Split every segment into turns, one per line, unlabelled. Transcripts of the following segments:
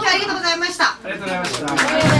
今日ありがとうございました。
ありがとうございました。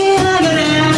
alegrar.